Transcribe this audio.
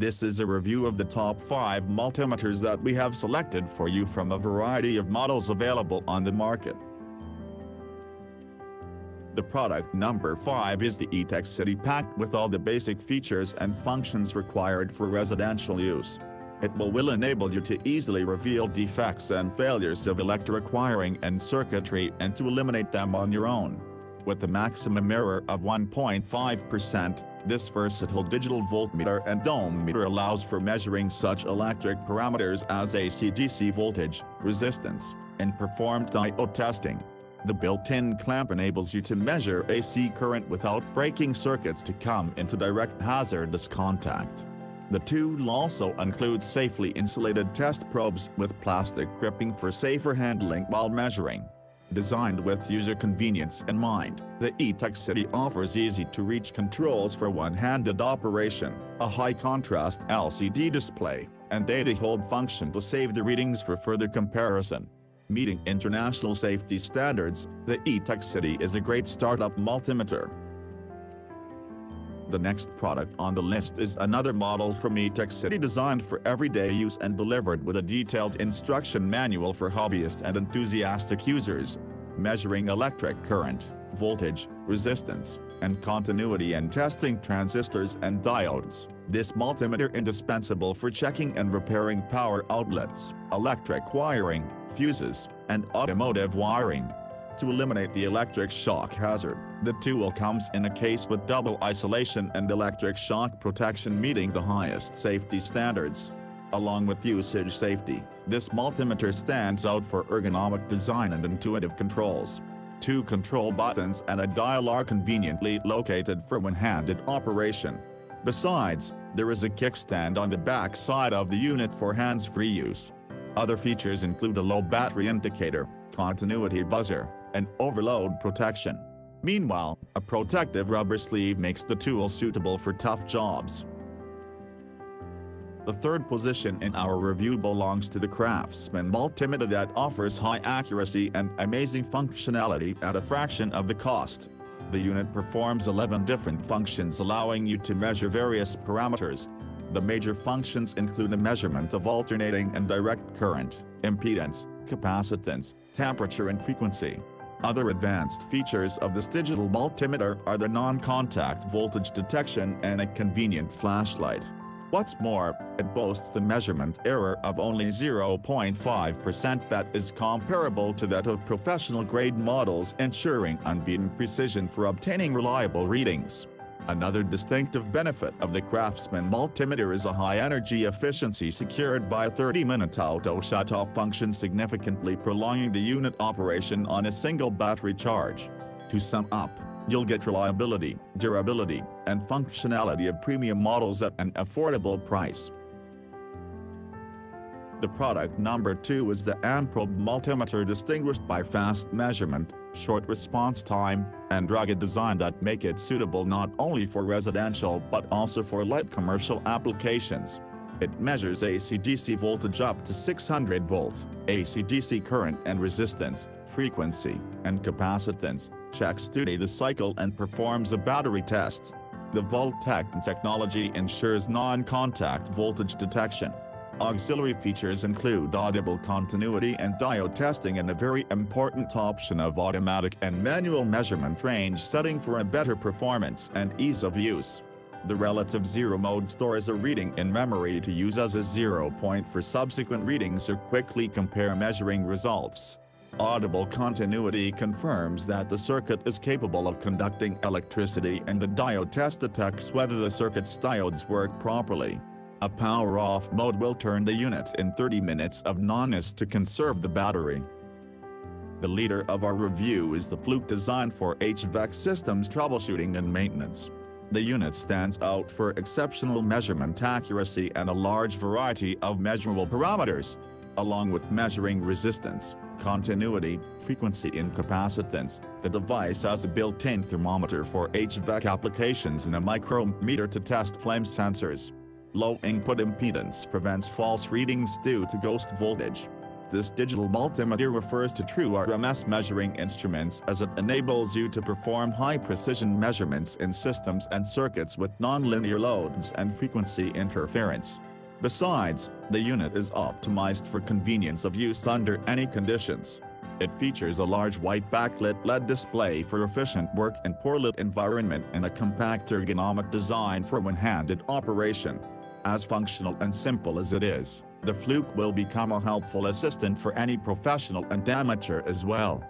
This is a review of the top 5 multimeters that we have selected for you from a variety of models available on the market. The product number 5 is the Etekcity packed with all the basic features and functions required for residential use. It will, will enable you to easily reveal defects and failures of electric wiring and circuitry and to eliminate them on your own. With a maximum error of 1.5%, this versatile digital voltmeter and ohm meter allows for measuring such electric parameters as AC-DC voltage, resistance, and performed diode testing. The built-in clamp enables you to measure AC current without breaking circuits to come into direct hazardous contact. The tool also includes safely insulated test probes with plastic gripping for safer handling while measuring. Designed with user convenience in mind, the Etekcity offers easy-to-reach controls for one-handed operation, a high-contrast LCD display, and data hold function to save the readings for further comparison. Meeting international safety standards, the Etekcity is a great startup multimeter. The next product on the list is another model from Etekcity designed for everyday use and delivered with a detailed instruction manual for hobbyist and enthusiastic users, measuring electric current, voltage, resistance, and continuity and testing transistors and diodes. This multimeter indispensable for checking and repairing power outlets, electric wiring, fuses, and automotive wiring to eliminate the electric shock hazard. The tool comes in a case with double isolation and electric shock protection meeting the highest safety standards. Along with usage safety, this multimeter stands out for ergonomic design and intuitive controls. Two control buttons and a dial are conveniently located for one-handed operation. Besides, there is a kickstand on the back side of the unit for hands-free use. Other features include a low battery indicator, continuity buzzer, and overload protection. Meanwhile, a protective rubber sleeve makes the tool suitable for tough jobs. The third position in our review belongs to the Craftsman multimeter that offers high accuracy and amazing functionality at a fraction of the cost. The unit performs 11 different functions allowing you to measure various parameters. The major functions include the measurement of alternating and direct current, impedance, capacitance, temperature and frequency. Other advanced features of this digital multimeter are the non-contact voltage detection and a convenient flashlight. What's more, it boasts the measurement error of only 0.5% that is comparable to that of professional-grade models ensuring unbeaten precision for obtaining reliable readings. Another distinctive benefit of the Craftsman multimeter is a high energy efficiency secured by a 30-minute auto shut-off function significantly prolonging the unit operation on a single battery charge. To sum up, you'll get reliability, durability, and functionality of premium models at an affordable price. The product number 2 is the Amprobe multimeter distinguished by fast measurement, short response time, and rugged design that make it suitable not only for residential but also for light commercial applications. It measures AC-DC voltage up to 600 volts, AC-DC current and resistance, frequency, and capacitance, checks the cycle and performs a battery test. The VolTect technology ensures non-contact voltage detection. Auxiliary features include audible continuity and diode testing and a very important option of automatic and manual measurement range setting for a better performance and ease of use. The relative zero mode stores a reading in memory to use as a zero point for subsequent readings or quickly compare measuring results. Audible continuity confirms that the circuit is capable of conducting electricity and the diode test detects whether the circuit's diodes work properly. A power-off mode will turn the unit in 30 minutes of non-use to conserve the battery. The leader of our review is the Fluke designed for HVAC systems troubleshooting and maintenance. The unit stands out for exceptional measurement accuracy and a large variety of measurable parameters, along with measuring resistance, continuity, frequency and capacitance. The device has a built-in thermometer for HVAC applications and a micrometer to test flame sensors. Low input impedance prevents false readings due to ghost voltage. This digital multimeter refers to true RMS measuring instruments as it enables you to perform high-precision measurements in systems and circuits with nonlinear loads and frequency interference. Besides, the unit is optimized for convenience of use under any conditions. It features a large white backlit LED display for efficient work in poor-lit environment and a compact ergonomic design for one-handed operation. As functional and simple as it is, the Fluke will become a helpful assistant for any professional and amateur as well.